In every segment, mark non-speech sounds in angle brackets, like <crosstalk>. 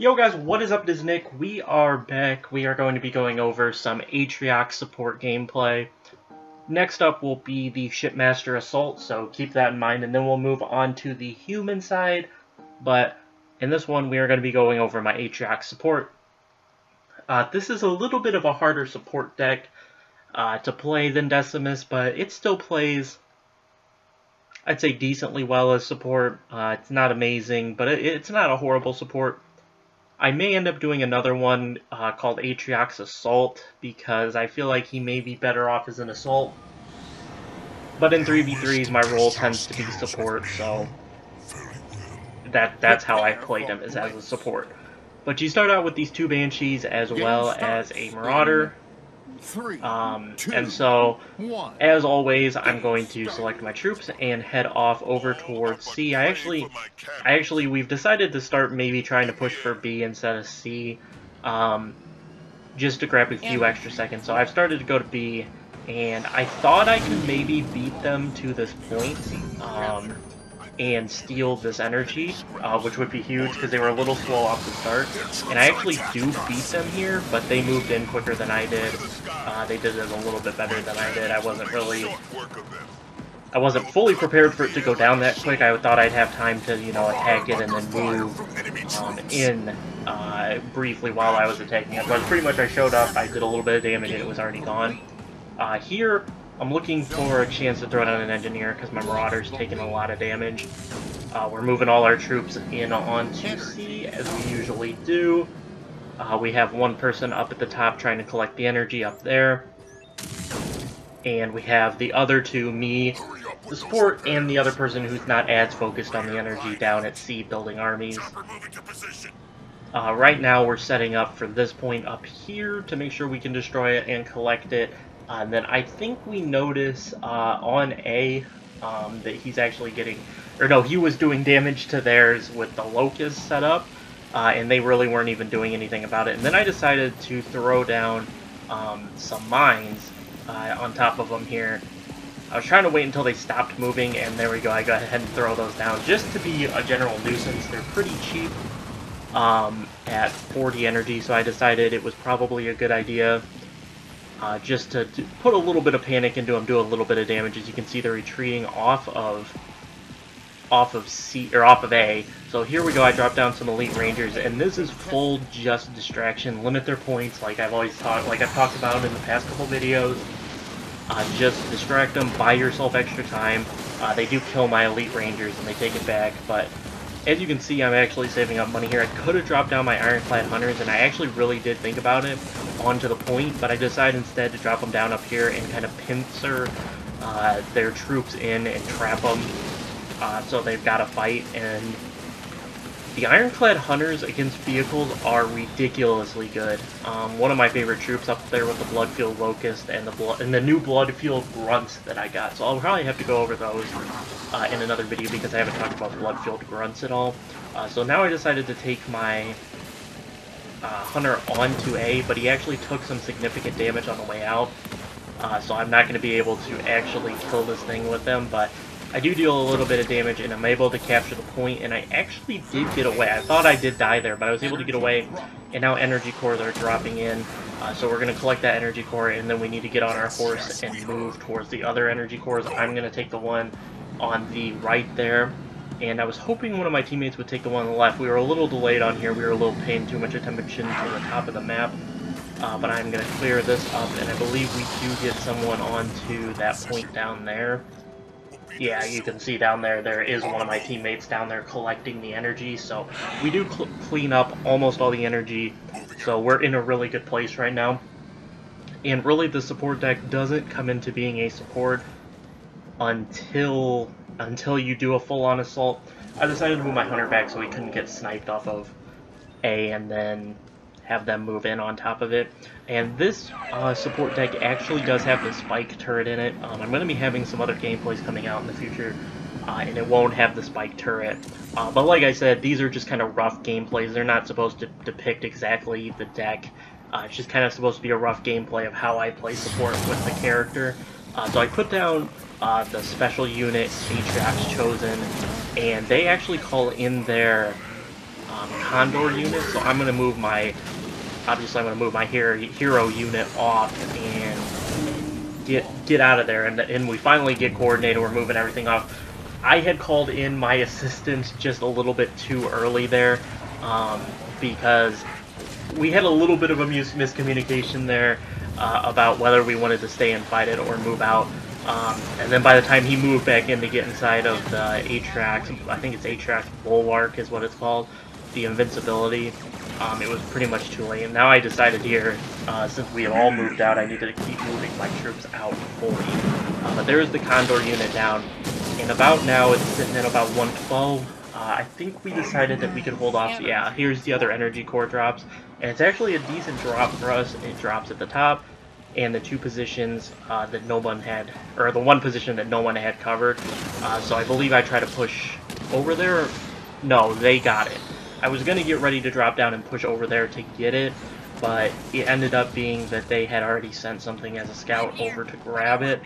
Yo guys, what is up? It is Nick. We are back. We are going to be going over some Atriox support gameplay. Next up will be the Shipmaster Assault, so keep that in mind, and then we'll move on to the human side. But in this one, we are going to be going over my Atriox support. Uh, this is a little bit of a harder support deck uh, to play than Decimus, but it still plays, I'd say, decently well as support. Uh, it's not amazing, but it, it's not a horrible support. I may end up doing another one uh, called Atriox Assault because I feel like he may be better off as an assault. But in 3v3s, my role tends to be support, so that that's how I played him, is as a support. But you start out with these two Banshees as well as a Marauder, um, and so, as always, I'm going to select my troops and head off over towards C. I actually, I actually, we've decided to start maybe trying to push for B instead of C, um, just to grab a few extra seconds. So I've started to go to B, and I thought I could maybe beat them to this point. Um, and steal this energy, uh, which would be huge because they were a little slow off the start. And I actually do beat them here, but they moved in quicker than I did. Uh, they did it a little bit better than I did. I wasn't really... I wasn't fully prepared for it to go down that quick. I thought I'd have time to, you know, attack it and then move um, in uh, briefly while I was attacking it. But pretty much I showed up, I did a little bit of damage, and it was already gone. Uh, here, I'm looking for a chance to throw down an engineer because my Marauder's taking a lot of damage. Uh, we're moving all our troops in onto C as we usually do. Uh, we have one person up at the top trying to collect the energy up there. And we have the other two, me, the support, and the other person who's not as focused on the energy down at C building armies. Uh, right now we're setting up for this point up here to make sure we can destroy it and collect it uh, and then I think we notice uh, on A um, that he's actually getting, or no, he was doing damage to theirs with the Locust set up, uh, and they really weren't even doing anything about it. And then I decided to throw down um, some mines uh, on top of them here. I was trying to wait until they stopped moving, and there we go, I go ahead and throw those down just to be a general nuisance. They're pretty cheap um, at 40 energy, so I decided it was probably a good idea uh, just to, to, put a little bit of panic into them, do a little bit of damage. As you can see, they're retreating off of off of C or off of A. So here we go. I drop down some Elite Rangers, and this is full just distraction. Limit their points, like I've always talked, like I've talked about in the past couple videos. Uh, just distract them, buy yourself extra time. Uh, they do kill my Elite Rangers, and they take it back, but as you can see, I'm actually saving up money here. I could have dropped down my Ironclad Hunters, and I actually really did think about it onto the point, but I decided instead to drop them down up here and kind of pincer uh, their troops in and trap them uh, so they've got to fight. And the Ironclad Hunters against vehicles are ridiculously good. Um, one of my favorite troops up there with the Bloodfield Locust and the and the new Bloodfield Grunts that I got. So I'll probably have to go over those uh, in another video because I haven't talked about Bloodfield Grunts at all. Uh, so now I decided to take my uh, Hunter onto A, but he actually took some significant damage on the way out. Uh, so I'm not going to be able to actually kill this thing with them, but I do deal a little bit of damage, and I'm able to capture the point, and I actually did get away. I thought I did die there, but I was able to get away, and now energy cores are dropping in. Uh, so we're going to collect that energy core, and then we need to get on our horse and move towards the other energy cores. I'm going to take the one on the right there and I was hoping one of my teammates would take the one on the left. We were a little delayed on here. We were a little paying too much attention to the top of the map. Uh, but I'm going to clear this up, and I believe we do get someone onto that point down there. Yeah, you can see down there, there is one of my teammates down there collecting the energy, so we do cl clean up almost all the energy, so we're in a really good place right now. And really, the support deck doesn't come into being a support until until you do a full-on assault. I decided to move my hunter back so he couldn't get sniped off of A and then have them move in on top of it. And this uh, support deck actually does have the spike turret in it. Um, I'm going to be having some other gameplays coming out in the future, uh, and it won't have the spike turret. Uh, but like I said, these are just kind of rough gameplays. They're not supposed to depict exactly the deck. Uh, it's just kind of supposed to be a rough gameplay of how I play support with the character. Uh, so I put down uh, the special unit Atriox Chosen, and they actually call in their um, Condor unit, so I'm going to move my, obviously I'm going to move my hero, unit off and get get out of there, and, and we finally get coordinated, we're moving everything off. I had called in my <laughs> assistants just a little bit too early there, um, because we had a little bit of a mis miscommunication there uh, about whether we wanted to stay and fight it or move out. Um, and then by the time he moved back in to get inside of the Atriox, I think it's Atriox Bulwark is what it's called, the invincibility, um, it was pretty much too late. Now I decided here, uh, since we have all moved out, I needed to keep moving my troops out fully. Uh, but there's the Condor unit down, and about now it's sitting at about 112. Uh, I think we decided that we could hold off. Yeah, here's the other energy core drops, and it's actually a decent drop for us. It drops at the top, and the two positions uh, that no one had, or the one position that no one had covered. Uh, so I believe I tried to push over there. No, they got it. I was going to get ready to drop down and push over there to get it, but it ended up being that they had already sent something as a scout over to grab it.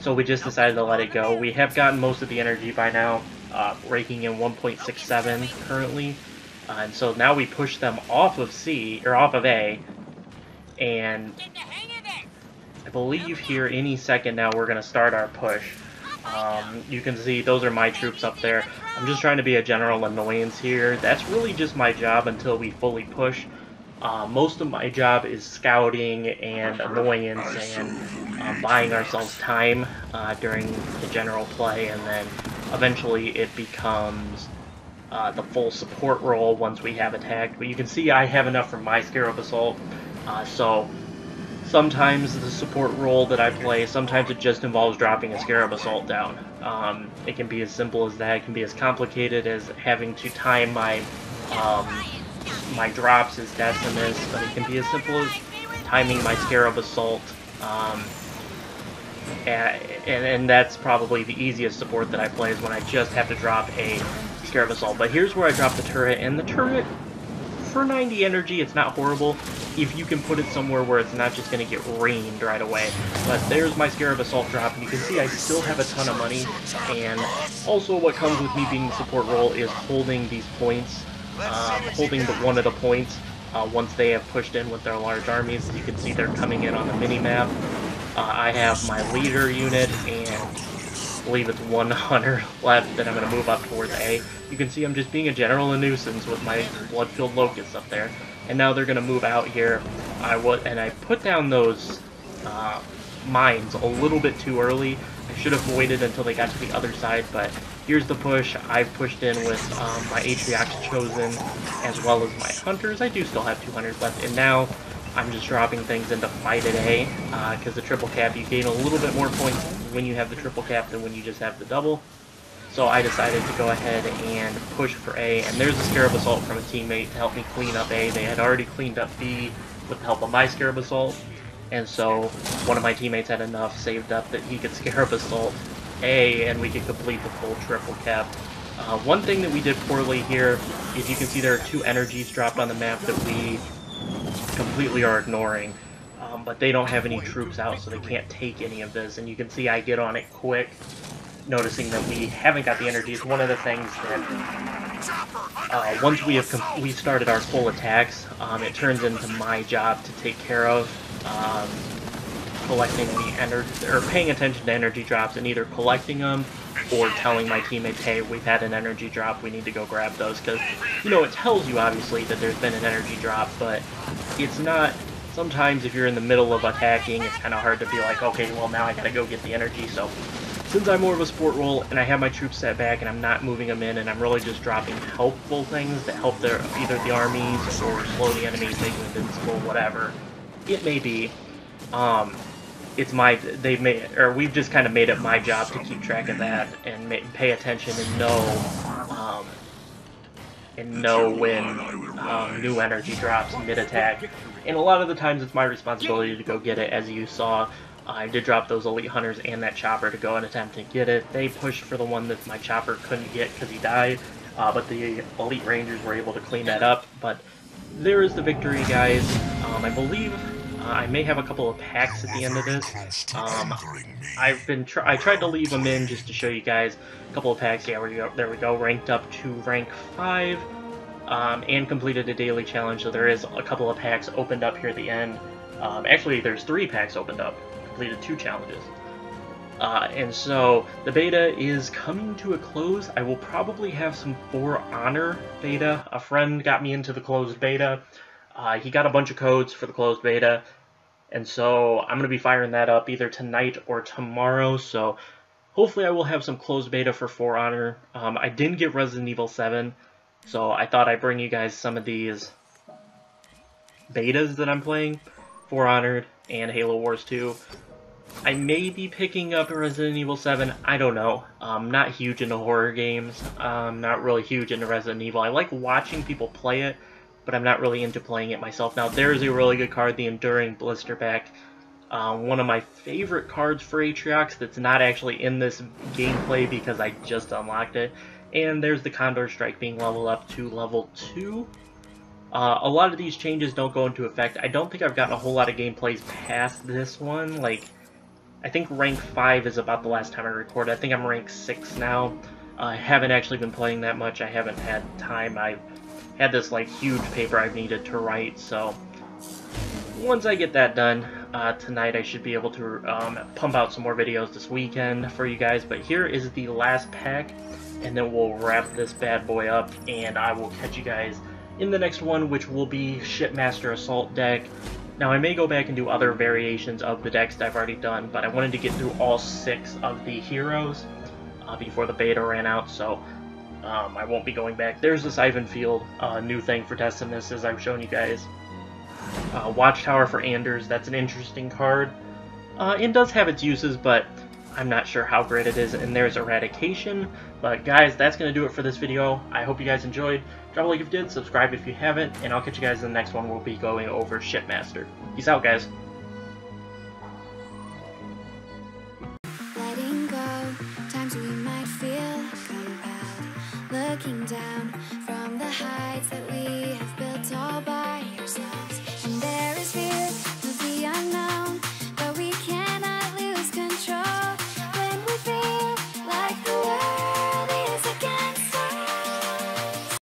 So we just decided to let it go. We have gotten most of the energy by now, uh, raking in 1.67 currently. Uh, and so now we push them off of C, or off of A, and I believe here any second now we're going to start our push. Um, you can see those are my troops up there. I'm just trying to be a general annoyance here. That's really just my job until we fully push. Uh, most of my job is scouting and annoyance and uh, buying ourselves time uh, during the general play, and then eventually it becomes uh, the full support role once we have attacked. But you can see I have enough for my Scarab Assault, uh, so sometimes the support role that I play, sometimes it just involves dropping a Scarab Assault down. Um, it can be as simple as that, it can be as complicated as having to time my um, my drops as Decimus, but it can be as simple as timing my Scarab Assault. Um, and, and, and, that's probably the easiest support that I play is when I just have to drop a Scarab Assault. But here's where I drop the turret, and the turret for 90 energy, it's not horrible if you can put it somewhere where it's not just going to get rained right away. But there's my Scarab Assault drop, and you can see I still have a ton of money, and also what comes with me being the support role is holding these points, um, holding the one of the points uh, once they have pushed in with their large armies. You can see, they're coming in on the mini-map. Uh, I have my leader unit, and believe it's one hunter <laughs> left, then I'm going to move up towards A. You can see I'm just being a general nuisance with my blood-filled locusts up there. And now they're going to move out here. I was, And I put down those uh, mines a little bit too early. I should have waited until they got to the other side, but here's the push. I've pushed in with um, my Atriox Chosen as well as my Hunters. I do still have two Hunters left, and now I'm just dropping things into fight at A, because uh, the triple cap, you gain a little bit more points when you have the triple cap than when you just have the double. So I decided to go ahead and push for A, and there's a Scarab Assault from a teammate to help me clean up A. They had already cleaned up B with the help of my Scarab Assault, and so one of my teammates had enough saved up that he could <laughs> Scarab Assault A, and we could complete the full triple cap. Uh, one thing that we did poorly here is you can see there are two energies dropped on the map that we completely are ignoring. Um, but they don't have any troops out, so they can't take any of this. And you can see I get on it quick, noticing that we haven't got the energy. It's one of the things that uh, once we have we started our full attacks, um, it turns into my job to take care of um, collecting the energy or paying attention to energy drops and either collecting them or telling my teammates, hey, we've had an energy drop, we need to go grab those. Because, you know, it tells you, obviously, that there's been an energy drop, but it's not... Sometimes if you're in the middle of attacking, it's kind of hard to be like, okay, well, now I gotta go get the energy, so... Since I'm more of a support role, and I have my troops set back, and I'm not moving them in, and I'm really just dropping helpful things that help their either the armies, or slow the enemies, make them invincible, whatever it may be, um, it's my they've made or we've just kind of made it my job to keep track of that and pay attention and know um, and know when um, new energy drops mid attack. And a lot of the times it's my responsibility to go get it. As you saw, I did drop those elite hunters and that chopper to go and attempt to get it. They pushed for the one that my chopper couldn't get because he died, uh, but the elite rangers were able to clean that up. But there is the victory, guys. Um, I believe uh, I may have a couple of packs at the end of this. Um, I've been tr I tried to leave them in just to show you guys a couple of packs. Yeah, we go. There we go. Ranked up to rank five. Um, and completed a daily challenge, so there is a couple of packs opened up here at the end. Um, actually, there's three packs opened up, completed two challenges. Uh, and so the beta is coming to a close. I will probably have some For Honor beta. A friend got me into the closed beta. Uh, he got a bunch of codes for the closed beta. And so I'm going to be firing that up either tonight or tomorrow. So hopefully I will have some closed beta for For Honor. Um, I didn't get Resident Evil 7. So I thought I'd bring you guys some of these betas that I'm playing. For Honored and Halo Wars 2. I may be picking up Resident Evil 7. I don't know. I'm not huge into horror games. I'm not really huge into Resident Evil. I like watching people play it, but I'm not really into playing it myself. Now, there is a really good card, the Enduring Blisterback. Uh, one of my favorite cards for Atriox that's not actually in this gameplay because I just unlocked it. And there's the Condor Strike being leveled up to level 2. Uh, a lot of these changes don't go into effect. I don't think I've gotten a whole lot of gameplays past this one. Like, I think rank 5 is about the last time I recorded. I think I'm rank 6 now. I haven't actually been playing that much. I haven't had time. I've had this like huge paper I've needed to write, so once I get that done, uh, tonight I should be able to um, pump out some more videos this weekend for you guys. But here is the last pack, and then we'll wrap this bad boy up, and I will catch you guys in the next one, which will be Shipmaster Assault deck. Now, I may go back and do other variations of the decks that I've already done, but I wanted to get through all six of the heroes uh, before the beta ran out, so um, I won't be going back. There's this Siphon Field, uh, new thing for testing this, as I've shown you guys. Uh, Watchtower for Anders, that's an interesting card. Uh, it does have its uses, but I'm not sure how great it is, and there's Eradication. But guys, that's going to do it for this video. I hope you guys enjoyed. Drop a like if you did, subscribe if you haven't, and I'll catch you guys in the next one. We'll be going over Shipmaster. Peace out, guys.